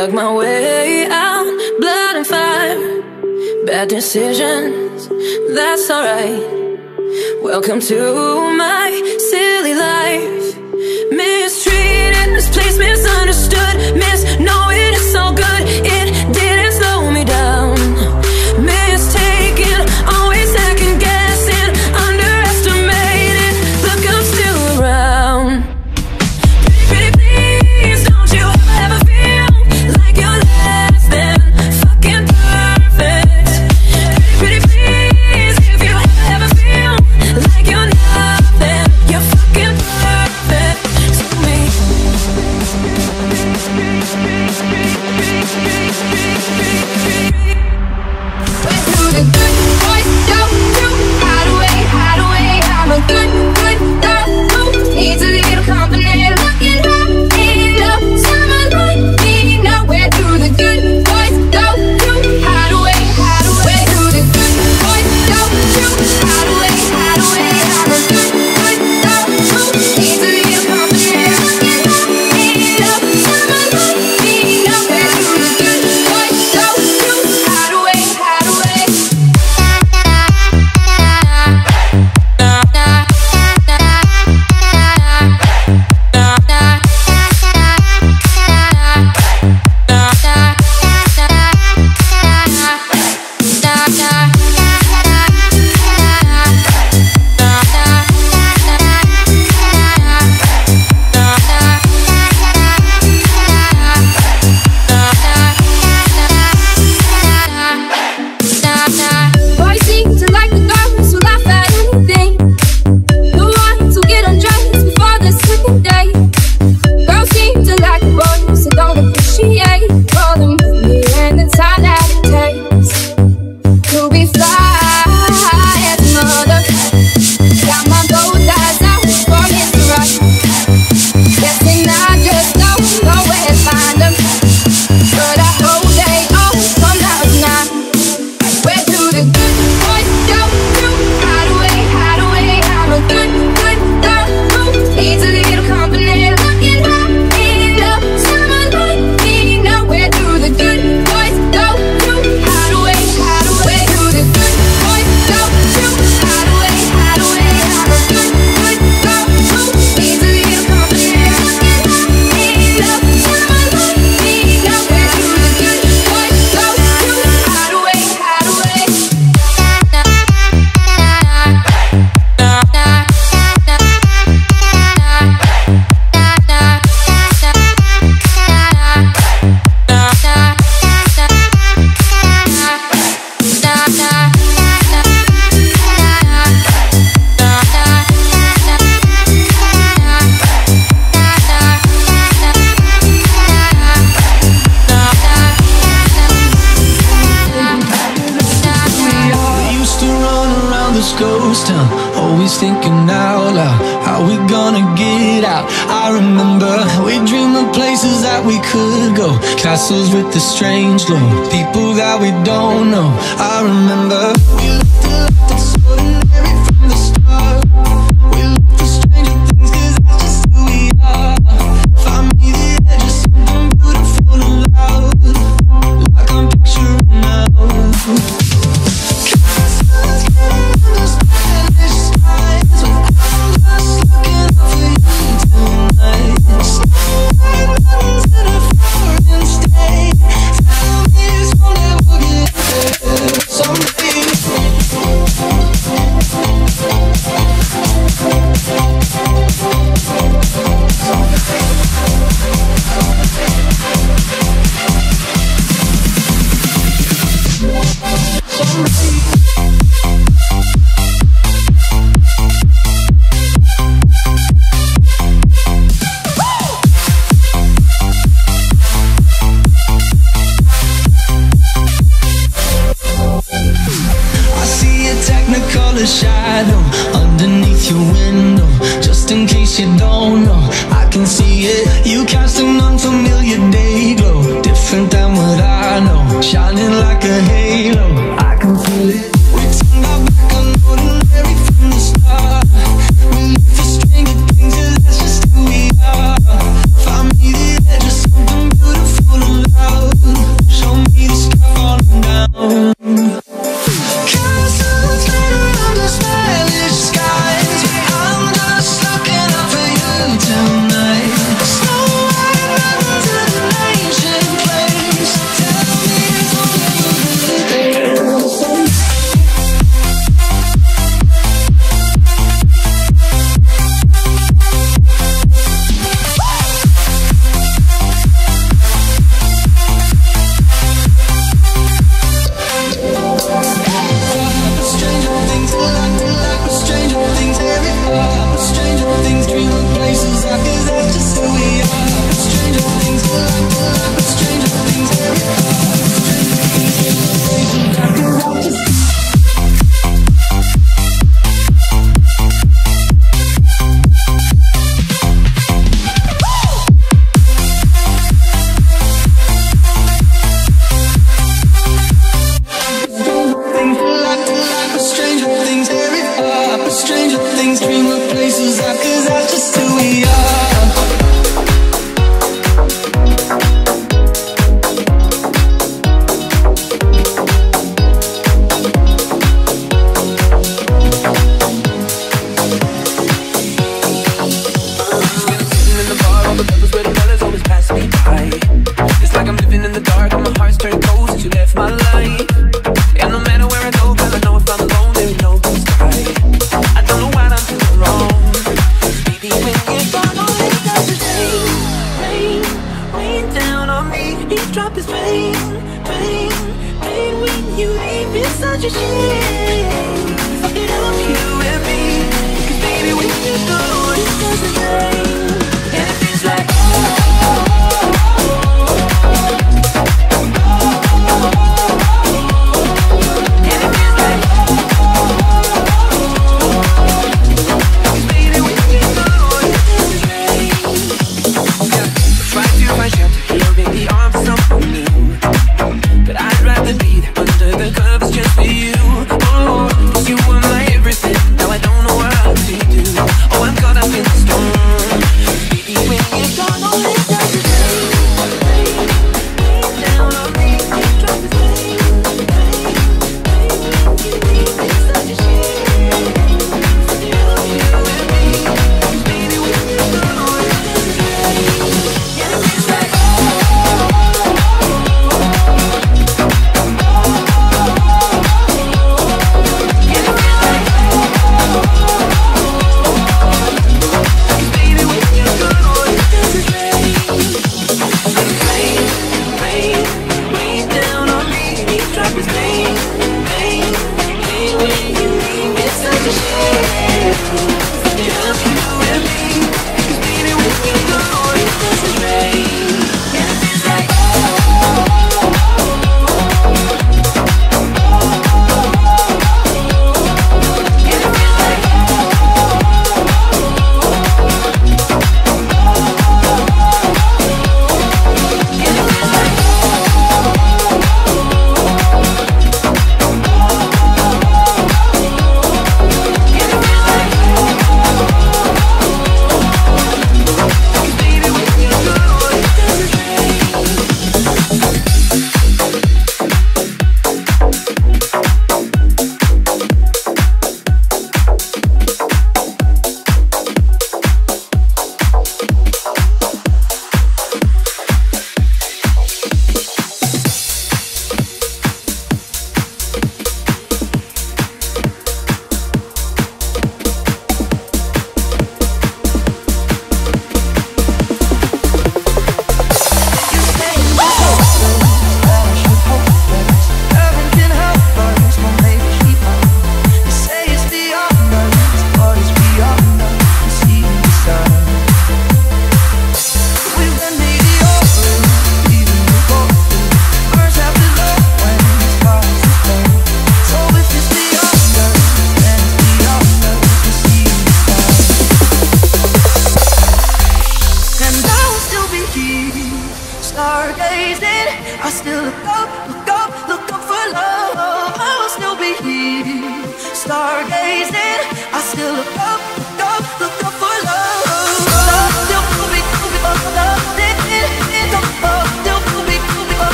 Dug my way out, blood and fire. Bad decisions, that's alright. Welcome to my silly life. Mistreated, misplaced, misunderstood, misknowing it's all good. It we gonna get out? I remember we dreamed of places that we could go. Castles with the strange lord People that we don't know. I remember you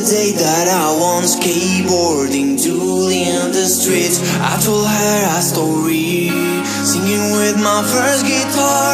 the day that I went skateboarding Julie in the streets. I told her a story Singing with my first guitar.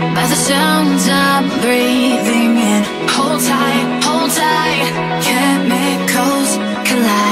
by the sounds I'm breathing in. Hold tight, hold tight, chemicals collide.